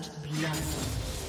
First blood.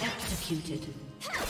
Executed.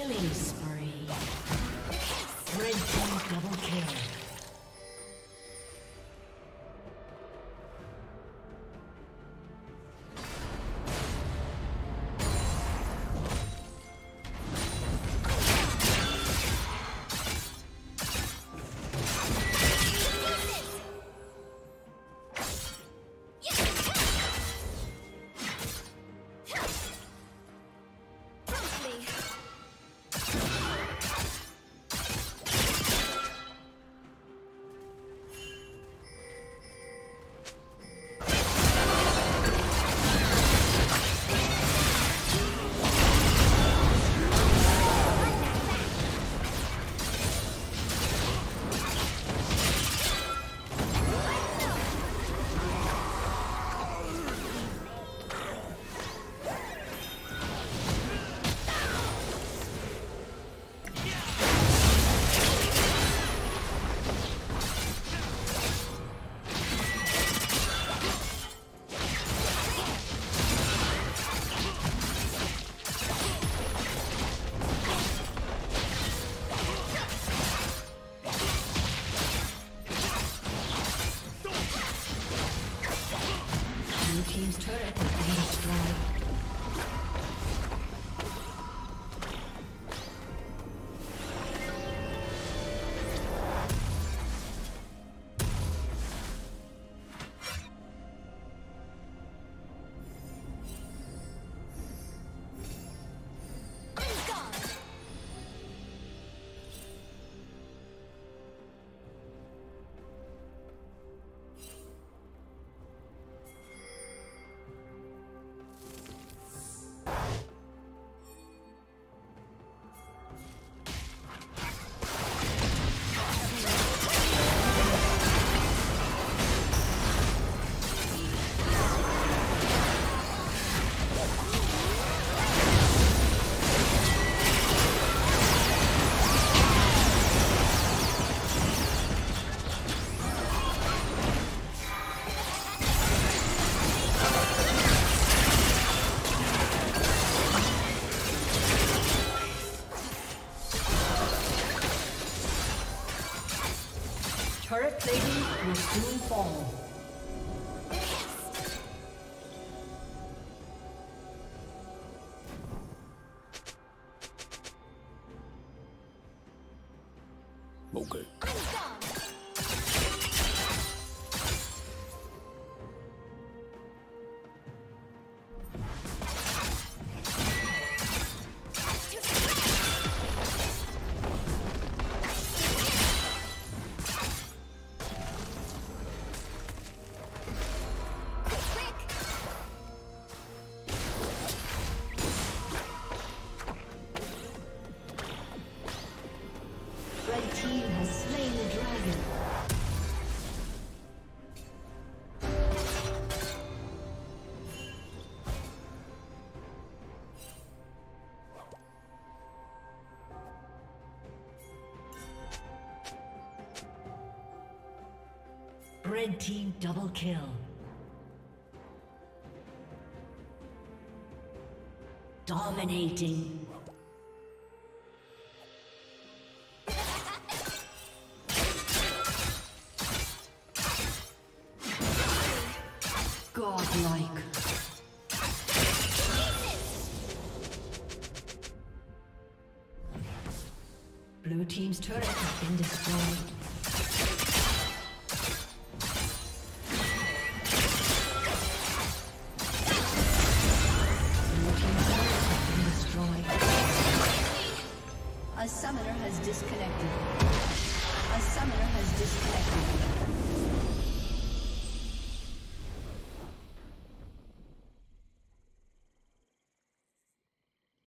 Killing spree. Red team double kill. Dominating. Godlike. Blue Team's turret has been destroyed.